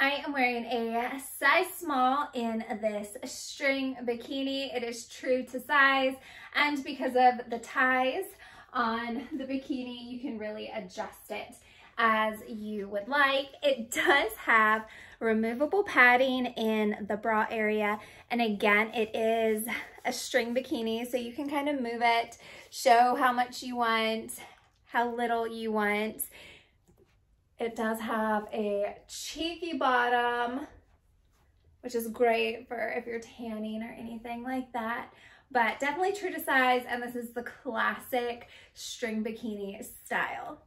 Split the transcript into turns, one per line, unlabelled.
I am wearing a size small in this string bikini. It is true to size and because of the ties on the bikini, you can really adjust it as you would like. It does have removable padding in the bra area. And again, it is a string bikini, so you can kind of move it, show how much you want, how little you want. It does have a cheeky bottom, which is great for if you're tanning or anything like that. But definitely true to size, and this is the classic string bikini style.